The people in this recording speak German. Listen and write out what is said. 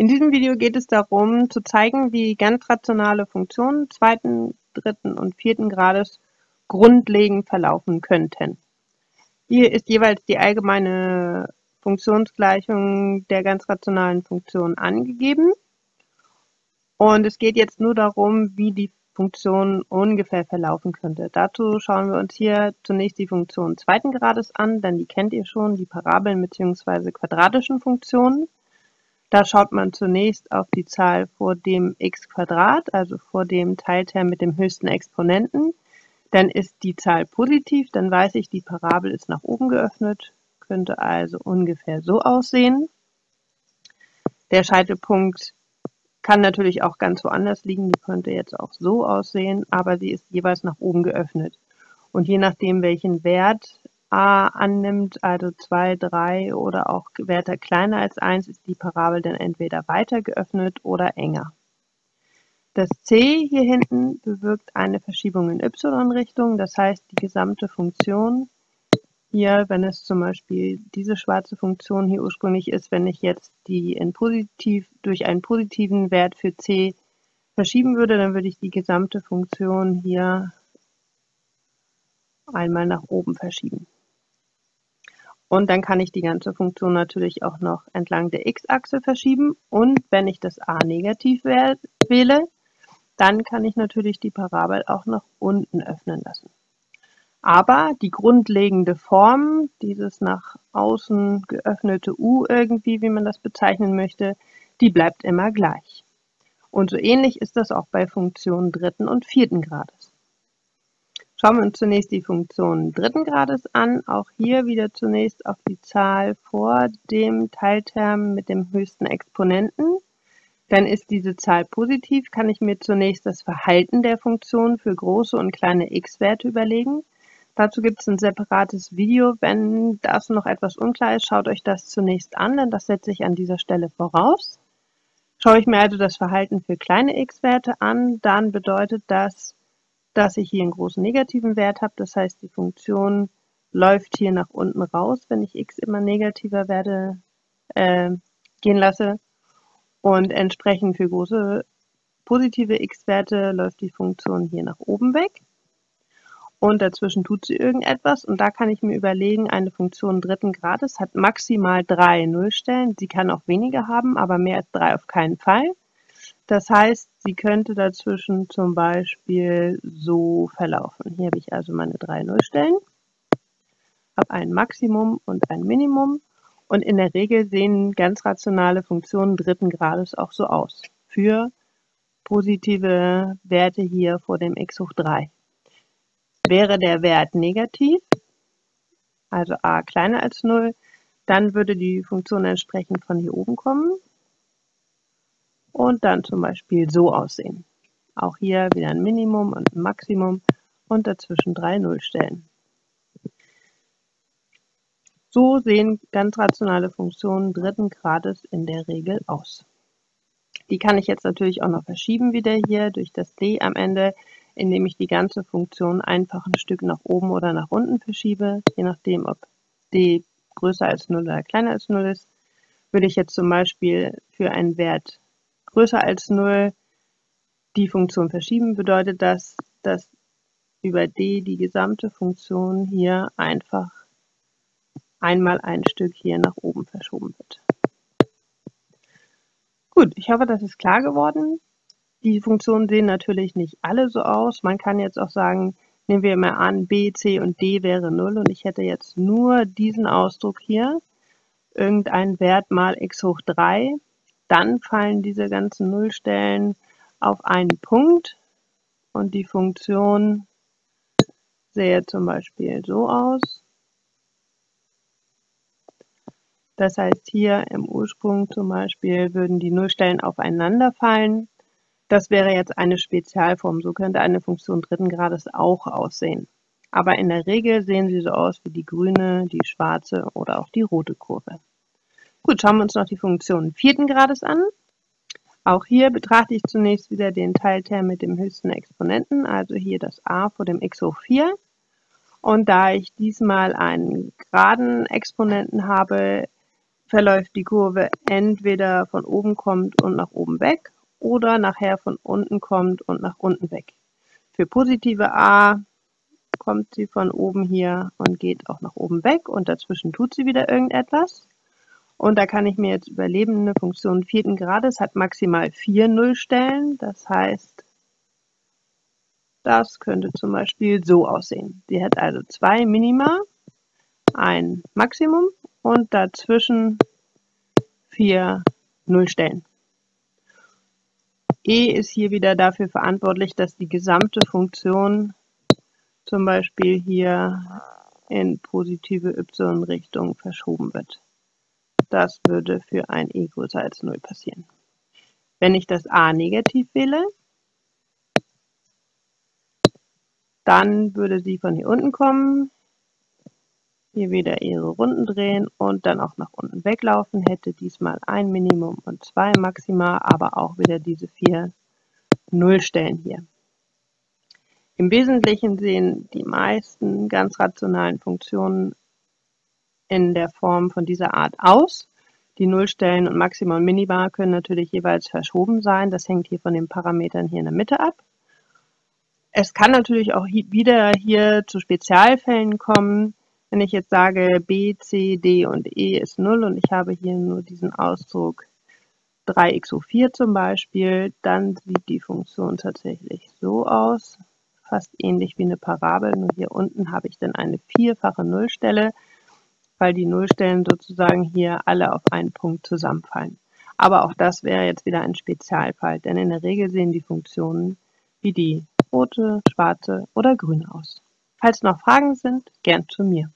In diesem Video geht es darum, zu zeigen, wie ganz rationale Funktionen zweiten, dritten und vierten Grades grundlegend verlaufen könnten. Hier ist jeweils die allgemeine Funktionsgleichung der ganz rationalen Funktion angegeben. Und es geht jetzt nur darum, wie die Funktion ungefähr verlaufen könnte. Dazu schauen wir uns hier zunächst die Funktion zweiten Grades an, denn die kennt ihr schon, die Parabeln bzw. quadratischen Funktionen. Da schaut man zunächst auf die Zahl vor dem x Quadrat, also vor dem Teilterm mit dem höchsten Exponenten. Dann ist die Zahl positiv, dann weiß ich, die Parabel ist nach oben geöffnet, könnte also ungefähr so aussehen. Der Scheitelpunkt kann natürlich auch ganz woanders liegen, die könnte jetzt auch so aussehen, aber sie ist jeweils nach oben geöffnet. Und je nachdem, welchen Wert a annimmt, also 2, 3 oder auch Werte kleiner als 1, ist die Parabel dann entweder weiter geöffnet oder enger. Das c hier hinten bewirkt eine Verschiebung in y-Richtung, das heißt die gesamte Funktion hier, wenn es zum Beispiel diese schwarze Funktion hier ursprünglich ist, wenn ich jetzt die in positiv, durch einen positiven Wert für c verschieben würde, dann würde ich die gesamte Funktion hier einmal nach oben verschieben. Und dann kann ich die ganze Funktion natürlich auch noch entlang der x-Achse verschieben. Und wenn ich das a negativ wähle, dann kann ich natürlich die Parabel auch nach unten öffnen lassen. Aber die grundlegende Form, dieses nach außen geöffnete U irgendwie, wie man das bezeichnen möchte, die bleibt immer gleich. Und so ähnlich ist das auch bei Funktionen dritten und vierten Grades. Schauen wir uns zunächst die Funktion dritten Grades an. Auch hier wieder zunächst auf die Zahl vor dem Teilterm mit dem höchsten Exponenten. Dann ist diese Zahl positiv, kann ich mir zunächst das Verhalten der Funktion für große und kleine x-Werte überlegen. Dazu gibt es ein separates Video. Wenn das noch etwas unklar ist, schaut euch das zunächst an, denn das setze ich an dieser Stelle voraus. Schaue ich mir also das Verhalten für kleine x-Werte an, dann bedeutet das, dass ich hier einen großen negativen Wert habe. Das heißt, die Funktion läuft hier nach unten raus, wenn ich x immer negativer werde, äh, gehen lasse. Und entsprechend für große positive x-Werte läuft die Funktion hier nach oben weg. Und dazwischen tut sie irgendetwas. Und da kann ich mir überlegen, eine Funktion dritten Grades hat maximal drei Nullstellen. Sie kann auch weniger haben, aber mehr als drei auf keinen Fall. Das heißt, sie könnte dazwischen zum Beispiel so verlaufen. Hier habe ich also meine drei Nullstellen, habe ein Maximum und ein Minimum und in der Regel sehen ganz rationale Funktionen dritten Grades auch so aus. Für positive Werte hier vor dem x hoch 3. Wäre der Wert negativ, also a kleiner als 0, dann würde die Funktion entsprechend von hier oben kommen und dann zum Beispiel so aussehen. Auch hier wieder ein Minimum und ein Maximum und dazwischen drei Nullstellen. So sehen ganz rationale Funktionen dritten Grades in der Regel aus. Die kann ich jetzt natürlich auch noch verschieben wieder hier durch das d am Ende, indem ich die ganze Funktion einfach ein Stück nach oben oder nach unten verschiebe, je nachdem, ob d größer als 0 oder kleiner als 0 ist. Würde ich jetzt zum Beispiel für einen Wert größer als 0 die Funktion verschieben, bedeutet das, dass über d die gesamte Funktion hier einfach einmal ein Stück hier nach oben verschoben wird. Gut, ich hoffe, das ist klar geworden. Die Funktionen sehen natürlich nicht alle so aus. Man kann jetzt auch sagen, nehmen wir mal an, b, c und d wäre 0 und ich hätte jetzt nur diesen Ausdruck hier, irgendein Wert mal x hoch 3 dann fallen diese ganzen Nullstellen auf einen Punkt und die Funktion sähe zum Beispiel so aus. Das heißt, hier im Ursprung zum Beispiel würden die Nullstellen aufeinander fallen. Das wäre jetzt eine Spezialform. So könnte eine Funktion dritten Grades auch aussehen. Aber in der Regel sehen sie so aus wie die grüne, die schwarze oder auch die rote Kurve. Gut, schauen wir uns noch die Funktion vierten Grades an. Auch hier betrachte ich zunächst wieder den Teilterm mit dem höchsten Exponenten, also hier das a vor dem x hoch 4. Und da ich diesmal einen geraden Exponenten habe, verläuft die Kurve entweder von oben kommt und nach oben weg oder nachher von unten kommt und nach unten weg. Für positive a kommt sie von oben hier und geht auch nach oben weg und dazwischen tut sie wieder irgendetwas. Und da kann ich mir jetzt überleben, eine Funktion vierten Grades hat maximal vier Nullstellen. Das heißt, das könnte zum Beispiel so aussehen. Sie hat also zwei Minima, ein Maximum und dazwischen vier Nullstellen. E ist hier wieder dafür verantwortlich, dass die gesamte Funktion zum Beispiel hier in positive y-Richtung verschoben wird. Das würde für ein e größer als 0 passieren. Wenn ich das a negativ wähle, dann würde sie von hier unten kommen, hier wieder ihre Runden drehen und dann auch nach unten weglaufen, hätte diesmal ein Minimum und zwei Maxima, aber auch wieder diese vier Nullstellen hier. Im Wesentlichen sehen die meisten ganz rationalen Funktionen in der Form von dieser Art aus. Die Nullstellen und Maxima und Minima können natürlich jeweils verschoben sein. Das hängt hier von den Parametern hier in der Mitte ab. Es kann natürlich auch wieder hier zu Spezialfällen kommen. Wenn ich jetzt sage B, C, D und E ist 0 und ich habe hier nur diesen Ausdruck 3xo4 zum Beispiel, dann sieht die Funktion tatsächlich so aus, fast ähnlich wie eine Parabel, nur hier unten habe ich dann eine vierfache Nullstelle weil die Nullstellen sozusagen hier alle auf einen Punkt zusammenfallen. Aber auch das wäre jetzt wieder ein Spezialfall, denn in der Regel sehen die Funktionen wie die rote, schwarze oder grüne aus. Falls noch Fragen sind, gern zu mir.